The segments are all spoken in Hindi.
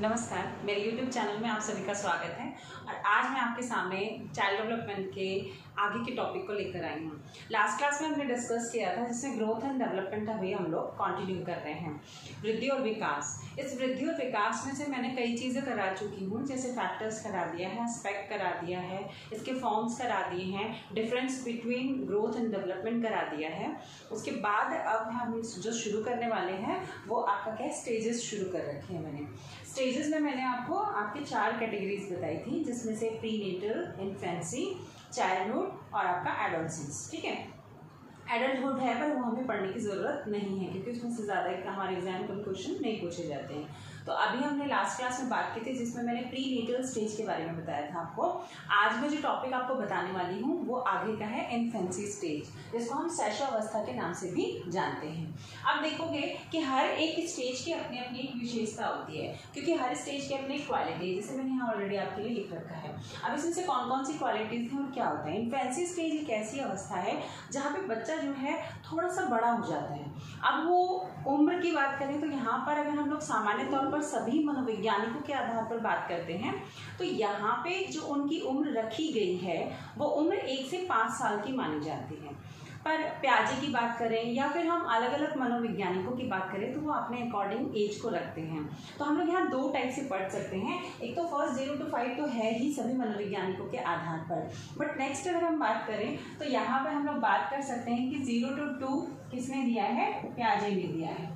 नमस्कार, मेरे YouTube चैनल में आप सभी का स्वागत है। और आज मैं आपके सामने चाइल्ड डेवलपमेंट के आगे के टॉपिक को लेकर आई हूँ। लास्ट क्लास में हमने डिस्कस किया था, जिसमें ग्रोथ एंड डेवलपमेंट अभी हम लोग कंटिन्यू कर रहे हैं। वृद्धि और विकास। इस वृद्धि और विकास में से मैंने कई चीज़ें करा चुकी हूँ, जैसे फैक्टर्स करा दिया है एस्पेक्ट करा दिया है, इसके फॉर्म्स करा दिए हैं difference between growth and development करा दिया है। उसके बाद अब हम जो शुरू करने वाले हैं, वो आपका क्या स्टेजेस शुरू कर रखे हैं मैंने। स्टेजेस में मैंने आपको आपके चार कैटेगरीज बताई थी, जिसमें से प्री नेटल इन्फेंसी चाइल्डहुड और आपका एडोलसेंस ठीक है? एडल्टहुड है, पर वो हमें पढ़ने की ज़रूरत नहीं है, क्योंकि उसमें से ज़्यादा हमारे एग्ज़ाम में क्वेश्चन नहीं पूछे जाते हैं। तो अभी हमने लास्ट क्लास में बात की थी, जिसमें मैंने प्री नेटल स्टेज के बारे में बताया था आपको। आज मैं जो टॉपिक आपको बताने वाली हूँ, वो आगे का है इन्फेंसी स्टेज जिसको हम अवस्था के नाम से भी जानते हैं। अब देखोगे कि हर एक स्टेज की अपनी अपनी एक विशेषता होती है, क्योंकि हर स्टेज की अपनी क्वालिटी जैसे मैंने यहाँ ऑलरेडी आपके लिए लिख रखा है। अब इसमें से कौन कौन सी क्वालिटीज़ हैं और क्या होता है? इन्फेंसी स्टेज एक ऐसी अवस्था है, जहाँ पे बच्चा जो है थोड़ा सा बड़ा हो जाता है। अब वो उम्र की बात करें तो यहाँ पर अगर हम लोग सामान्य तौर पर सभी मनोवैज्ञानिकों के आधार पर बात करते हैं तो यहाँ पे जो उनकी उम्र रखी गई है, वो उम्र एक से पाँच साल की मानी जाती है। पर प्याजे की बात करें या फिर हम अलग अलग मनोवैज्ञानिकों की बात करें तो वो अपने अकॉर्डिंग एज को रखते हैं। तो हम लोग यहाँ दो टाइप से पढ़ सकते हैं। एक तो फ़र्स्ट ज़ीरो टू फाइव तो है ही सभी मनोवैज्ञानिकों के आधार पर। बट नेक्स्ट अगर हम बात करें तो यहाँ पर हम लोग बात कर सकते हैं कि ज़ीरो टू टू किसने दिया है? प्याजे ने दिया है।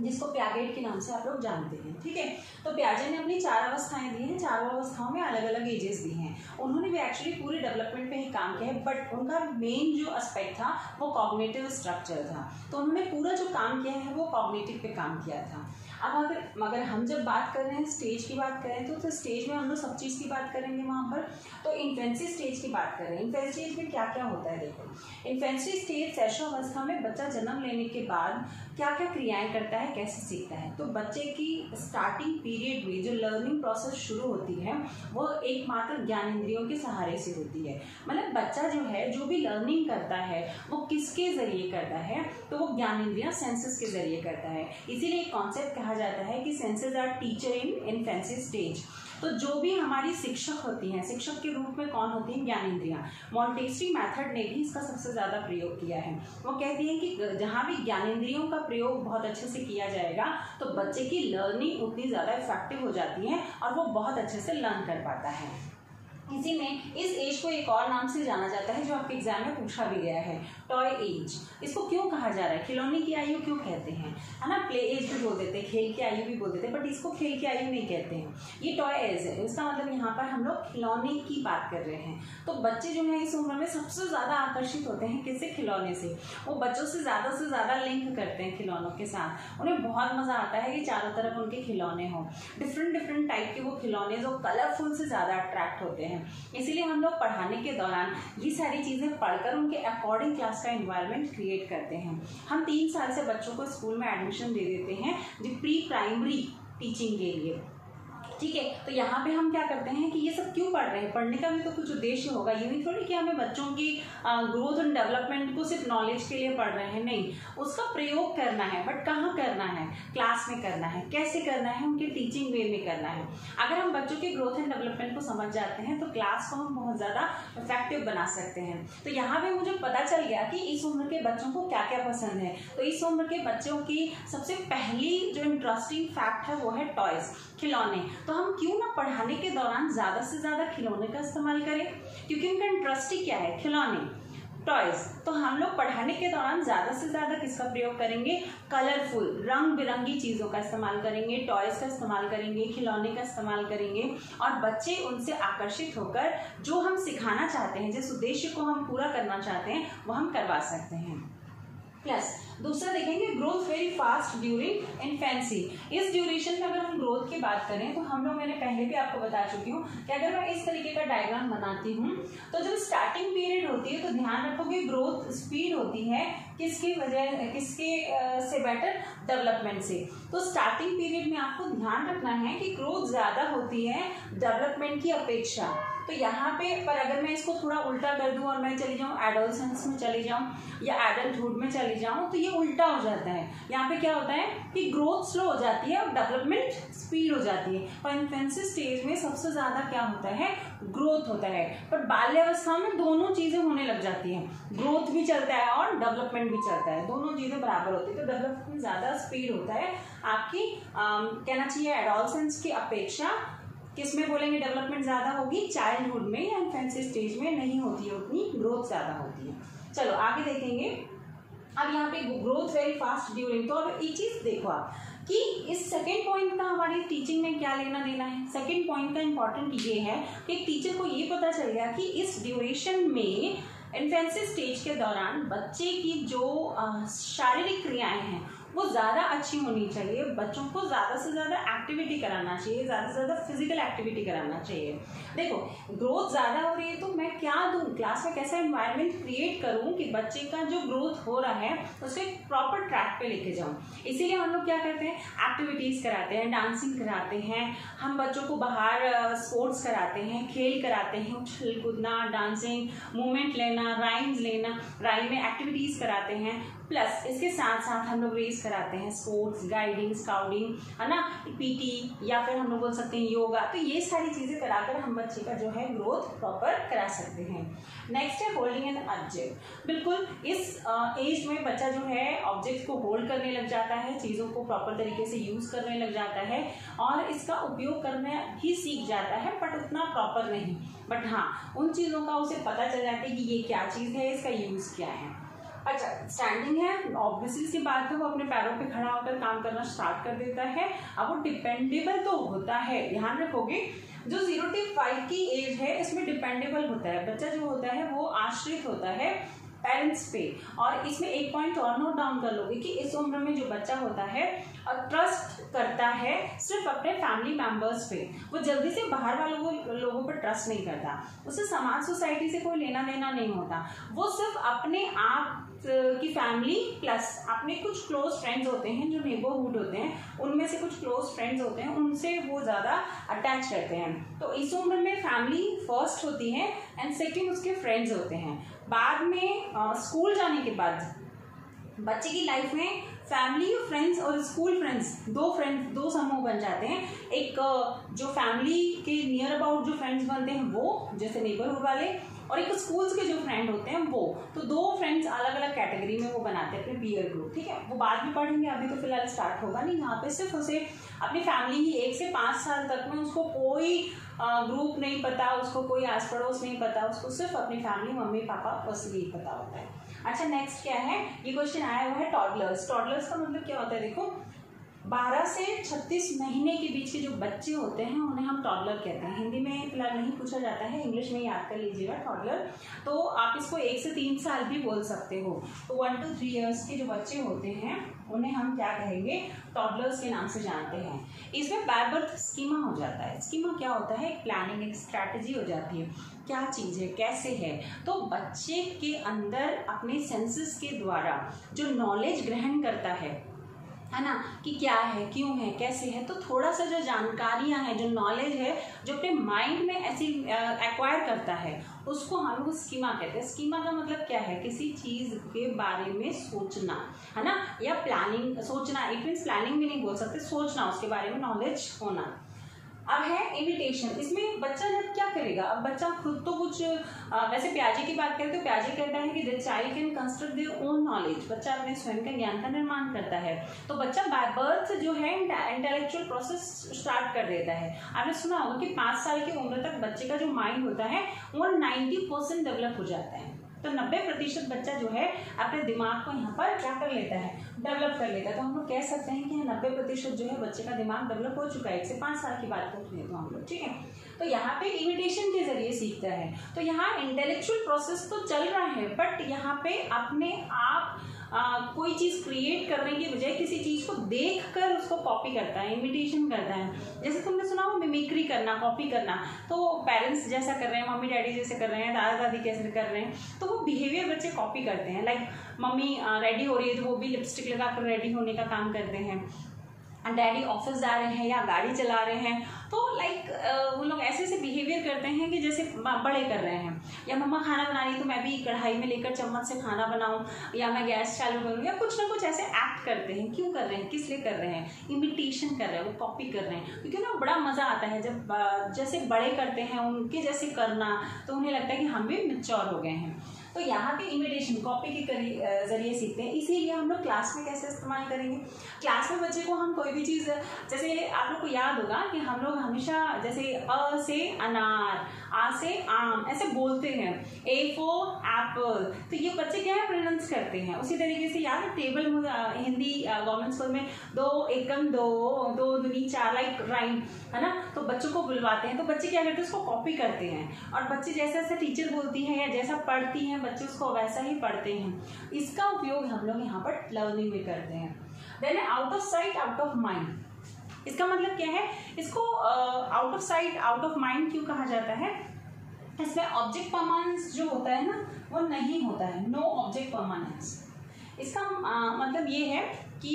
जिसको प्यागेट के नाम से आप लोग जानते हैं, ठीक है? तो प्याजे ने अपनी चार अवस्थाएँ दी हैं, चारों अवस्थाओं में अलग अलग एजेस दी हैं। उन्होंने भी एक्चुअली पूरी डेवलपमेंट पे ही काम किया है बट उनका मेन जो एस्पेक्ट था, वो कॉग्नेटिव स्ट्रक्चर था। तो उन्होंने पूरा जो काम किया है, वो कॉग्नेटिव पे काम किया था। अब अगर मगर हम जब बात कर रहे हैं स्टेज की बात करें तो, तो स्टेज में हम लोग सब चीज़ की बात करेंगे वहाँ पर। तो इन्फेंसी स्टेज की बात करें। इन्फेंसी स्टेज में क्या क्या होता है देखो। इन्फेंसी स्टेज सैशो अवस्था में बच्चा जन्म लेने के बाद क्या क्या क्रियाएँ करता है कैसे सीखता है? तो बच्चे की स्टार्टिंग पीरियड में जो लर्निंग प्रोसेस शुरू होती है वो एकमात्र ज्ञान इंद्रियों के सहारे से होती है। मतलब बच्चा जो है जो भी लर्निंग करता है वो किसके ज़रिए करता है? तो वो ज्ञान इंद्रिया सेंसेस के ज़रिए करता है। इसीलिए एक कॉन्सेप्ट कहा जाता है कि senses are teacher in infancy stage तो जो भी हमारी शिक्षक होती हैं, शिक्षक के रूप में कौन होती हैं? ज्ञान इंद्रिया मॉन्टेस्ट्री मैथड ने भी इसका सबसे ज़्यादा प्रयोग किया है। वो कहती हैं कि जहाँ भी ज्ञान इंद्रियों का प्रयोग बहुत अच्छे से किया जाएगा तो बच्चे की लर्निंग उतनी ज़्यादा इफ़ेक्टिव हो जाती है और वो बहुत अच्छे से लर्न कर पाता है। इसी में इस एज को एक और नाम से जाना जाता है जो आपके एग्ज़ाम में पूछा भी गया है टॉय एज इसको क्यों कहा जा रहा है? खिलौने की आयु क्यों कहते हैं? है ना? प्ले एज भी बोल देते हैं, खेल की आयु भी बोल देते हैं बट इसको खेल की आयु नहीं कहते हैं. ये टॉय एज है, इसका मतलब यहाँ पर हम लोग खिलौने की बात कर रहे हैं. तो बच्चे जो है इस उम्र में सबसे ज़्यादा आकर्षित होते हैं किससे? खिलौने से. वो बच्चों से ज़्यादा से ज़्यादा लिंक करते हैं खिलौनों के साथ. उन्हें बहुत मज़ा आता है कि चारों तरफ़ उनके खिलौने हों. डिफरेंट डिफरेंट टाइप के वो खिलौने जो कलरफुल से ज़्यादा अट्रैक्ट होते हैं. इसीलिए हम लोग पढ़ाने के दौरान ये सारी चीज़ें पढ़कर उनके अकॉर्डिंग क्लास का इन्वायरमेंट क्रिएट करते हैं। हम तीन साल से बच्चों को स्कूल में एडमिशन दे देते हैं जो प्री प्राइमरी टीचिंग के लिए। ठीक है तो यहाँ पे हम क्या करते हैं कि ये सब क्यों पढ़ रहे हैं? पढ़ने का भी तो कुछ उद्देश्य होगा, ये नहीं थोड़ी कि हमें बच्चों की ग्रोथ एंड डेवलपमेंट को सिर्फ़ नॉलेज के लिए पढ़ रहे हैं, नहीं। उसका प्रयोग करना है बट कहाँ करना है? क्लास में करना है। कैसे करना है? उनके टीचिंग वे में करना है। अगर हम बच्चों की ग्रोथ एंड डेवलपमेंट को समझ जाते हैं तो क्लास को हम बहुत ज़्यादा इफ़ेक्टिव बना सकते हैं। तो यहाँ पे मुझे पता चल गया कि इस उम्र के बच्चों को क्या क्या पसंद है। तो इस उम्र के बच्चों की सबसे पहली जो इंटरेस्टिंग फैक्ट है, वो है टॉयज खिलौने। तो हम क्यों ना पढ़ाने के दौरान ज़्यादा से ज़्यादा खिलौने का इस्तेमाल करें? क्योंकि उनका इंटरेस्ट ही क्या है? खिलौने। टॉयज तो हम लोग पढ़ाने के दौरान ज़्यादा से ज़्यादा किसका प्रयोग करेंगे? कलरफुल रंग बिरंगी चीज़ों का इस्तेमाल करेंगे टॉयज का इस्तेमाल करेंगे, खिलौने का इस्तेमाल करेंगे और बच्चे उनसे आकर्षित होकर जो हम सिखाना चाहते हैं, जिस उद्देश्य को हम पूरा करना चाहते हैं, वो हम करवा सकते हैं। प्लस दूसरा देखेंगे growth very fast during infancy इस ड्यूरेशन में अगर हम की बात करें तो हम लोग मैंने पहले भी आपको बता चुकी हूँ कि अगर मैं इस तरीके का डायग्राम बनाती हूँ तो जब स्टार्टिंग पीरियड होती है तो ध्यान रखो कि ग्रोथ स्पीड होती है किसकी वजह, किसके से बेटर डेवलपमेंट से। तो स्टार्टिंग पीरियड में आपको ध्यान रखना है कि ग्रोथ ज़्यादा होती है डेवलपमेंट की अपेक्षा। तो यहाँ पे पर अगर मैं इसको थोड़ा उल्टा कर दूँ और मैं चली जाऊँ एडोलसेंस में चली जाऊँ या एडल्टहुड में चली जाऊँ तो ये ये उल्टा हो जाता है। यहाँ पे क्या होता है कि ग्रोथ स्लो हो जाती है और डेवलपमेंट स्पीड हो जाती है। और इन्फेंसी स्टेज में सबसे ज़्यादा क्या होता है? ग्रोथ होता है। पर बाल्यावस्था में दोनों चीज़ें होने लग जाती हैं। ग्रोथ भी चलता है और डेवलपमेंट भी चलता है। दोनों चीज़ें बराबर होती है। तो डेवलपमेंट ज़्यादा स्पीड होता है। आपकी आ, कहना चाहिए एडोलसेंस की अपेक्षा किसमें बोलेंगे? डेवलपमेंट ज़्यादा होगी चाइल्डहुड में या इन्फेंसी स्टेज में? नहीं होती है उतनी ग्रोथ ज़्यादा होती है। चलो, आगे देखेंगे। अब यहाँ पे ग्रोथ वेरी फास्ट ड्यूरिंग तो अब एक चीज़ देखो आप, कि इस सेकेंड पॉइंट का हमारी टीचिंग में क्या लेना देना है? सेकेंड पॉइंट का इंपॉर्टेंट ये है कि टीचर को ये पता चल गया कि इस ड्यूरेशन में इन्फेंसी स्टेज के दौरान बच्चे की जो शारीरिक क्रियाएँ हैं वो ज़्यादा अच्छी होनी चाहिए, बच्चों को ज़्यादा से ज़्यादा एक्टिविटी कराना चाहिए, ज़्यादा से ज़्यादा फ़िज़िकल एक्टिविटी कराना चाहिए। देखो ग्रोथ ज़्यादा हो रही है तो मैं क्या दूँ? क्लास में कैसा इन्वायरमेंट क्रिएट करूँ कि बच्चे का जो ग्रोथ हो रहा है एक प्रॉपर ट्रैक पे लेके जाऊँ? इसीलिए हम लोग क्या करते हैं एक्टिविटीज़ कराते हैं डांसिंग कराते हैं, हम बच्चों को बाहर स्पोर्ट्स कराते हैं, खेल कराते हैं उछल कूदना डांसिंग मूवमेंट लेना राइम्स लेना राइम में एक्टिविटीज़ कराते हैं। प्लस इसके साथ साथ हम लोग रेस कराते हैं स्पोर्ट्स गाइडिंग स्काउटिंग है ना? पीटी या फिर हम लोग बोल सकते हैं योगा तो ये सारी चीज़ें कराकर हम बच्चे का जो है ग्रोथ प्रॉपर करा सकते हैं। नेक्स्ट है होल्डिंग एन ऑब्जेक्ट बिल्कुल, इस एज में बच्चा जो है ऑब्जेक्ट को होल्ड करने लग जाता है, चीज़ों को प्रॉपर तरीके से यूज़ करने लग जाता है और इसका उपयोग करना ही सीख जाता है बट उतना प्रॉपर नहीं। बट हाँ उन चीज़ों का उसे पता चल जाता है कि ये क्या चीज़ है, इसका यूज़ क्या है। अच्छा स्टैंडिंग है ऑब्वियसली सी बात है वो अपने पैरों पे खड़ा होकर काम करना स्टार्ट कर देता है। अब वो डिपेंडेबल तो होता है, ध्यान रखोगे। जो ज़ीरो टू फाइव की एज है, इसमें डिपेंडेबल होता है। बच्चा जो होता है, वो आश्रित होता है पेरेंट्स पे। और इसमें एक पॉइंट और नोट डाउन कर लोगे कि इस उम्र में जो बच्चा होता है और ट्रस्ट करता है सिर्फ़ अपने फैमिली मेंबर्स पे। वो जल्दी से बाहर वालों को, लोगों पर ट्रस्ट नहीं करता। उसे समाज सोसाइटी से कोई लेना देना नहीं होता। वो सिर्फ़ अपने आप की फैमिली प्लस अपने कुछ क्लोज फ्रेंड्स होते हैं, जो नेबरहुड होते हैं, उनमें से कुछ क्लोज फ्रेंड्स होते हैं, उनसे वो ज़्यादा अटैच रहते हैं। तो इस उम्र में फैमिली फ़र्स्ट होती है एंड सेकेंड उसके फ्रेंड्स होते हैं। बाद में स्कूल जाने के बाद, बच्चे की लाइफ में फैमिली फ्रेंड्स और स्कूल फ्रेंड्स दो फ्रेंड्स दो समूह बन जाते हैं। एक जो फैमिली के नियर अबाउट जो फ्रेंड्स बनते हैं, वो, जैसे नेबरहुड वाले और एक स्कूल्स के जो फ्रेंड होते हैं वो तो दो फ्रेंड्स अलग अलग कैटेगरी में वो बनाते हैं अपने पीयर ग्रुप ठीक है? वो बाद में पढ़ेंगे, अभी तो फ़िलहाल स्टार्ट होगा नहीं यहाँ पे, सिर्फ़ उसे अपनी फैमिली ही एक से पाँच साल तक में उसको कोई ग्रुप नहीं पता, उसको कोई आस पड़ोस नहीं पता, उसको सिर्फ़ अपनी फैमिली मम्मी, पापा, बस यही पता होता है। अच्छा नेक्स्ट क्या है? ये क्वेश्चन आया हुआ है टॉडलर्स टॉडलर्स का मतलब क्या होता है? देखो 12 से 36 महीने के बीच के जो बच्चे होते हैं, उन्हें हम टॉडलर कहते हैं। हिंदी में फ़िलहाल नहीं पूछा जाता है इंग्लिश में याद कर लीजिएगा टॉडलर तो आप इसको एक से तीन साल भी बोल सकते हो। तो वन टू थ्री इयर्स के जो बच्चे होते हैं, उन्हें हम क्या कहेंगे? टॉडलर्स के नाम से जानते हैं। इसमें बैबर्थ स्कीमा हो जाता है। स्कीमा क्या होता है? प्लानिंग एक स्ट्रैटेजी हो जाती है। क्या चीज़ है? कैसे है? तो बच्चे के अंदर अपने सेंसेस के द्वारा जो नॉलेज ग्रहण करता है है ना, कि क्या है, क्यों है, कैसे है तो थोड़ा सा जो जानकारियाँ हैं, जो नॉलेज है, जो अपने माइंड में ऐसी एक्वायर करता है, उसको हम लोग स्कीमा कहते हैं। स्कीमा का मतलब क्या है? किसी चीज़ के बारे में सोचना, है ना? या प्लानिंग सोचना इट मीन्स प्लानिंग भी नहीं बोल सकते, सोचना, उसके बारे में नॉलेज होना। अब है इमिटेशन इसमें बच्चा जब क्या करेगा? अब बच्चा खुद तो कुछ आ, वैसे प्याजे की बात करें तो प्याजे कहता है कि the child can construct their own knowledge बच्चा अपने स्वयं का ज्ञान का निर्माण करता है। तो बच्चा बाय बर्थ जो है इंटेलेक्चुअल प्रोसेस स्टार्ट कर देता है। आपने सुना होगा कि पाँच साल की उम्र तक बच्चे का जो माइंड होता है वो नाइन्टी डेवलप हो जाता है। तो 90 प्रतिशत बच्चा जो है अपने दिमाग को यहाँ पर क्या कर लेता है? डेवलप कर लेता है। तो हम लोग कह सकते हैं कि नब्बे प्रतिशत जो है बच्चे का दिमाग डेवलप हो चुका है। एक से पाँच साल की बात करते हैं तो हम लोग, ठीक है? तो यहाँ पे इमिटेशन के ज़रिए सीखता है। तो यहाँ इंटेलेक्चुअल प्रोसेस तो चल रहा है बट यहाँ पे अपने आप आ, कोई चीज़ क्रिएट करने की बजाय किसी चीज़ को देख कर उसको कॉपी करता है इमिटेशन करता है। जैसे तुमने सुना हो मिमिक्री करना कॉपी करना। तो पेरेंट्स जैसा कर रहे हैं मम्मी डैडी जैसे कर रहे हैं दादा दादी कैसे कर रहे हैं तो वो बिहेवियर बच्चे कॉपी करते हैं। लाइक मम्मी रेडी हो रही है तो वो भी लिपस्टिक लगा कर रेडी होने का काम करते हैं। डैडी ऑफ़िस जा रहे हैं या गाड़ी चला रहे हैं तो लाइक वो लोग ऐसे ऐसे बिहेवियर करते हैं कि जैसे बड़े कर रहे हैं। या मम्मा खाना बना रही तो मैं भी कढ़ाई में लेकर चम्मच से खाना बनाऊँ, या मैं गैस चालू करूँ, या कुछ ना कुछ ऐसे एक्ट करते हैं। क्यों कर रहे हैं? किस लिए कर रहे हैं? इमिटेशन कर रहे हैं, वो कॉपी कर रहे हैं। क्योंकि ना बड़ा मज़ा आता है जब जैसे बड़े करते हैं, उनके जैसे करना तो उन्हें लगता है कि हम भी मिच्योर हो गए हैं। तो यहाँ पे इमिटेशन कॉपी के ज़रिए सीखते हैं। इसीलिए हम लोग क्लास में कैसे इस्तेमाल करेंगे? क्लास में बच्चे को हम कोई भी चीज़, जैसे आप लोग को याद होगा कि हम लोग हमेशा जैसे अ से अनार, आ से आम, ऐसे बोलते हैं। ए फो एप्पल तो ये बच्चे क्या है? प्रोनाउंस करते हैं। उसी तरीके से याद है टेबल हिंदी गवर्नमेंट स्कूल में दो एकम, दो दो दुनी, चार लाइक राइम है ना? तो बच्चों को बुलवाते हैं। तो बच्चे क्या करते हैं? उसको कॉपी करते हैं। और बच्चे जैसे जैसे टीचर बोलती है या जैसा पढ़ती हैं बच्चे उसको वैसा ही पढ़ते हैं। इसका उपयोग हम लोग यहाँ पर लर्निंग में करते हैं। Then out of sight out of mind इसका मतलब क्या है? इसको out of sight out of mind क्यों कहा जाता है? इसमें ऑब्जेक्ट परमानेंस जो होता है ना वो नहीं होता है। नो ऑब्जेक्ट परमानेंस इसका आ, मतलब ये है कि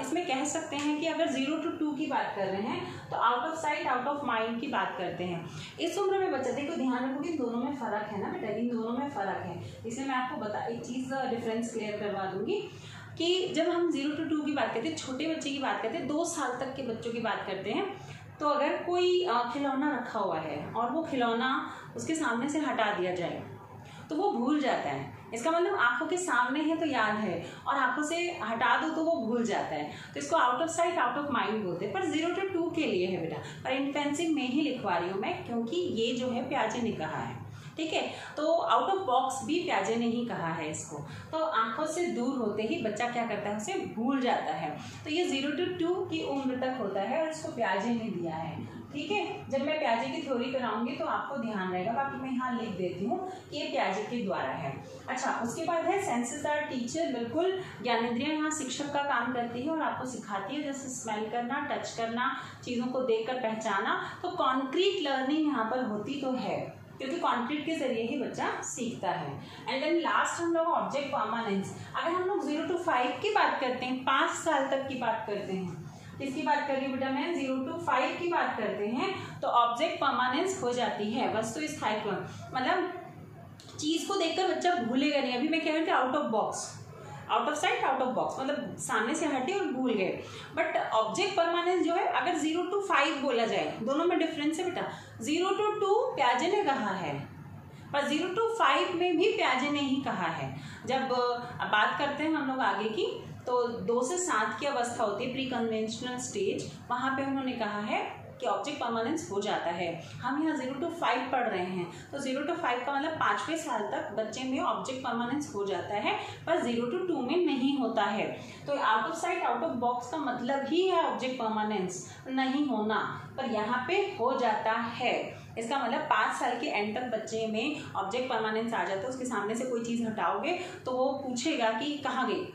इसमें कह सकते हैं कि अगर ज़ीरो टू टू की बात कर रहे हैं तो out of sight out of mind की बात करते हैं। इस उम्र में बच्चे, देखो, ध्यान रखो कि दोनों में फ़र्क है ना बेटा, इन दोनों में फ़र्क है। इसलिए मैं आपको बता, एक चीज़ डिफरेंस क्लियर करवा दूँगी कि जब हम ज़ीरो टू टू की बात करते हैं, छोटे बच्चे की बात करते हैं, दो साल तक के बच्चों की बात करते हैं तो अगर कोई खिलौना रखा हुआ है और वो खिलौना उसके सामने से हटा दिया जाए तो वो भूल जाता है। इसका मतलब आँखों के सामने है तो याद है, और आँखों से हटा दो तो वो भूल जाता है। तो इसको out of sight out of mind बोलते हैं। पर ज़ीरो टू टू के लिए है बेटा। पर इनफेंसिव में ही लिखवा रही हूँ मैं, क्योंकि ये जो है प्याजे ने कहा है। ठीक है? तो आउट ऑफ़ बॉक्स भी प्याजे ने ही कहा है इसको। तो आँखों से दूर होते ही बच्चा क्या करता है, उसे भूल जाता है। तो ये ज़ीरो टू टू की उम्र तक होता है, और इसको प्याजे ने दिया है। ठीक है? जब मैं प्याजे की थ्योरी कराऊँगी तो आपको ध्यान रहेगा, बाकी मैं यहाँ लिख देती हूँ कि ये प्याजे के द्वारा है। अच्छा उसके बाद है सेंसेस आर टीचर बिल्कुल ज्ञानेन्द्रिया यहाँ शिक्षक का काम करती है और आपको सिखाती है, जैसे स्मेल करना टच करना, चीज़ों को देखकर पहचाना। तो कॉन्क्रीट लर्निंग यहाँ पर होती तो है, क्योंकि कॉन्क्रीट के ज़रिए ही बच्चा सीखता है। एंड देन लास्ट हम लोग ऑब्जेक्ट परमानेंस अगर हम लोग ज़ीरो टू फाइव की बात करते हैं, पाँच साल तक की बात करते हैं किसकी बात कर रही बेटा मैं? ज़ीरो टू फाइव की बात करते हैं तो ऑब्जेक्ट परमानेंस हो जाती है वस्तु तो स्थायित्व मतलब चीज़ को देखकर बच्चा भूलेगा नहीं। अभी मैं कह रही थी out of box out of sight out of box मतलब सामने से हटे और भूल गए। बट ऑब्जेक्ट परमानेंस जो है, अगर ज़ीरो टू फाइव बोला जाए, दोनों में डिफरेंस है बेटा। ज़ीरो टू टू प्याजे ने कहा है? पर ज़ीरो टू फाइव में भी प्याजे ने ही कहा है। जब बात करते हैं हम लोग आगे की तो दो से सात की अवस्था होती है प्री कन्वेंशनल स्टेज वहाँ पे उन्होंने कहा है कि ऑब्जेक्ट परमानेंस हो जाता है। हम यहाँ ज़ीरो टू फाइव पढ़ रहे हैं। तो ज़ीरो टू फाइव का मतलब पाँचवें साल तक बच्चे में ऑब्जेक्ट परमानेंस हो जाता है, पर ज़ीरो टू टू में नहीं होता है। तो out of sight out of box का मतलब ही है ऑब्जेक्ट परमानेंस नहीं होना, पर यहाँ पे हो जाता है। इसका मतलब पाँच साल के एंड तक बच्चे में ऑब्जेक्ट परमानेंस आ जाता है, उसके सामने से कोई चीज़ हटाओगे तो वो पूछेगा कि कहाँ गई?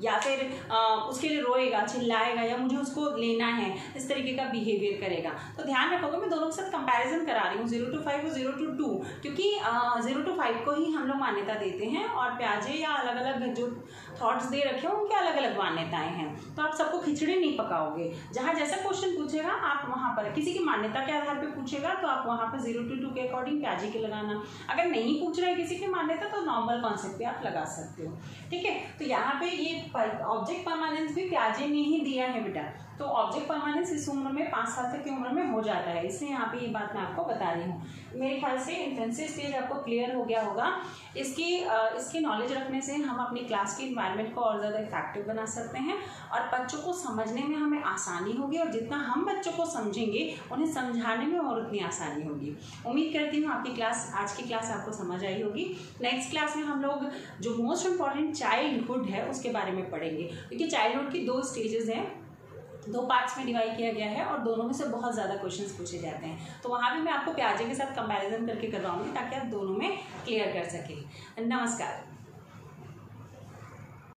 या फिर आ, उसके लिए रोएगा चिल्लाएगा या मुझे उसको लेना है इस तरीके का बिहेवियर करेगा। तो ध्यान रखोगे मैं दोनों के साथ कंपैरिजन करा रही हूँ ज़ीरो टू फाइव और ज़ीरो टू टू क्योंकि ज़ीरो टू फाइव को ही हम लोग मान्यता देते हैं और प्याजे या अलग अलग जो थॉट्स दे रखे हैं उनके अलग अलग मान्यताएँ हैं। तो आप सबको खिचड़ी नहीं पकाओगे। जहाँ जैसा क्वेश्चन पूछेगा आप वहाँ पर किसी की मान्यता के आधार पर पूछेगा तो आप वहाँ पर ज़ीरो टू टू के अकॉर्डिंग प्याजे के लगाना। अगर नहीं पूछ रहे किसी की मान्यता तो नॉर्मल कॉन्सेप्ट आप लगा सकते हो। ठीक है? तो यहाँ पे ये ऑब्जेक्ट परमानेंस भी प्याजे ने ही दिया है बेटा। तो ऑब्जेक्ट परमानेंस इस उम्र में पाँच साल तक की उम्र में हो जाता है। इसलिए यहाँ पे ये बात मैं आपको बता रही हूँ। मेरे ख्याल से इंटेंसिव स्टेज आपको क्लियर हो गया होगा। इसकी इसकी नॉलेज रखने से हम अपनी क्लास की इन्वायरमेंट को और ज़्यादा इफ़ेक्टिव बना सकते हैं और बच्चों को समझने में हमें आसानी होगी और जितना हम बच्चों को समझेंगे, उन्हें समझाने में और उतनी आसानी होगी। उम्मीद करती हूँ आपकी क्लास आज की क्लास आपको समझ आई होगी। नेक्स्ट क्लास में हम लोग जो मोस्ट इंपॉर्टेंट चाइल्डहुड है, उसके बारे में पढ़ेंगे। क्योंकि चाइल्डहुड की दो स्टेजेस हैं। दो पार्ट्स में डिवाइड किया गया है और दोनों में से बहुत ज़्यादा क्वेश्चंस पूछे जाते हैं। तो वहाँ भी मैं आपको प्याजे के साथ कंपैरिजन करके करवाऊँगी ताकि आप दोनों में क्लियर कर सकें। नमस्कार।